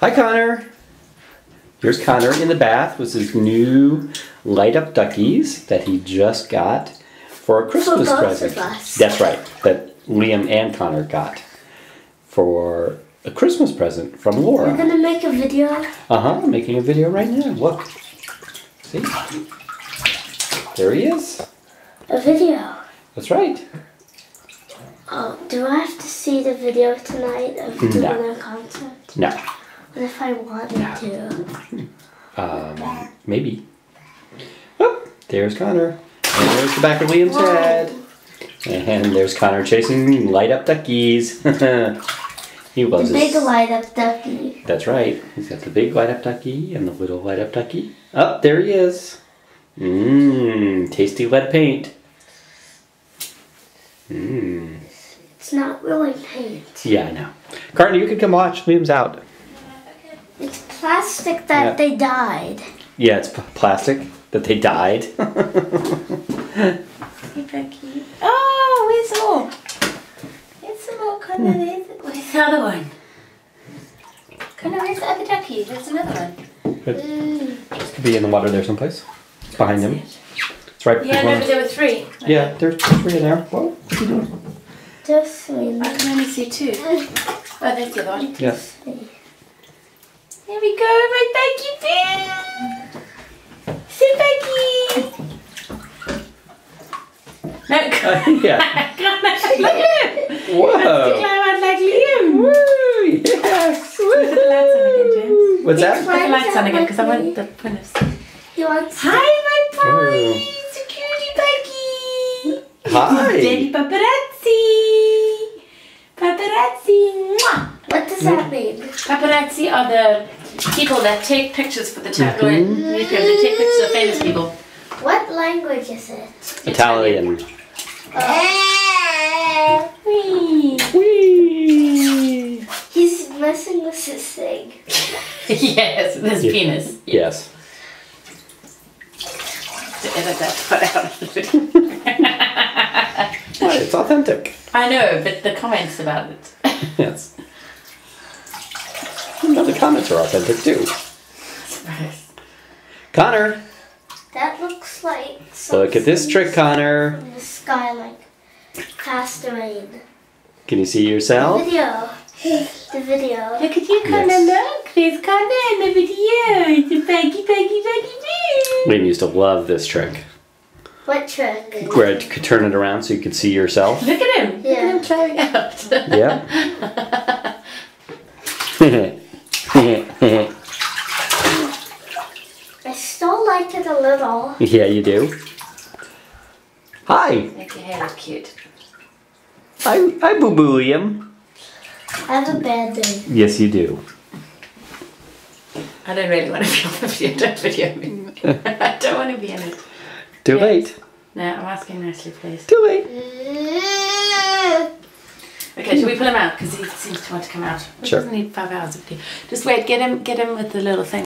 Hi, Connor. Here's Connor in the bath with his new light up duckies that he just got for a Christmas both present. That's right, that Liam and Connor got for a Christmas present from Laura. We're gonna make a video. Uh huh, making a video right now. Look. See? There he is. A video. That's right. Oh, do I have to see the video tonight of the No. winter concert? No. What if I wanted to? Um, maybe. Oh, there's Connor. And there's the back of Liam's Whoa. head. And there's Connor chasing light up duckies. he loves The big his- light up ducky. That's right. He's got the big light up ducky and the little light up ducky. Oh, there he is. Mmm, tasty lead paint. Mmm. It's not really paint. Yeah, I know. Carter, you could come watch. Liam's out. It's plastic that Yeah. they dyed. Yeah, it's p- plastic that they dyed. Hey, Becky. Oh, where's some more? There's some more. Connor, there's, where's the other one? Connor, where's the other ducky? There's another one. Mm. This could be in the water there someplace. It's Behind him. It's right Yeah, no, but there were three. Yeah, there's three in there. Whoa, what are you doing? Just three. I can only see two. Oh, there's the other one. Yeah. Here we go, my Becky bear. Sit, Becky. No, Connor. yeah. Connor, look at him. Whoa. Climb out like Liam. Woo! Yes! Put the lights on again, James. What's Put that? the lights on again because I want the point of. He wants. Hi, my boy. It's a cutie Becky. Hi. Daddy paparazzi. Paparazzi. Mwah. What does that mm. mean? Paparazzi are the people that take pictures for the tabloid Mm-hmm. newspaper. They take pictures of famous people. What language is it? Italian. Whee. Whee! He's messing with his thing. yes, his Yeah. penis. Yes. To edit that part out of the video. Why, it's authentic. I know, but the comments about it. Yes. No, the comments are authentic too. Surprise. Connor, That looks like. look at this trick, Connor. In the sky, like past the rain. Can you see The yourself? video. The video. Look at you, Connor. Yes. Look, there's Connor in the video. It's a baggy, baggy, baggy boo. Liam used to love this trick. What trick? Where you could turn it around so you could see yourself. Look at him. Look Yeah. at him trying out. Yeah. I still like little. yeah, you do. Hi. Make your hair look cute. Hi, hi, Boo Boo Liam. I have a bad day. Yes, you do. I don't really want to be on the video. Don't video me. I don't want to be in it. Too Yes. late. No, I'm asking nicely, please. Too late. Okay, should we pull him out? Because he seems to want to come out. He Sure. doesn't need five hours of video. Just wait, get him, get him with the little thing.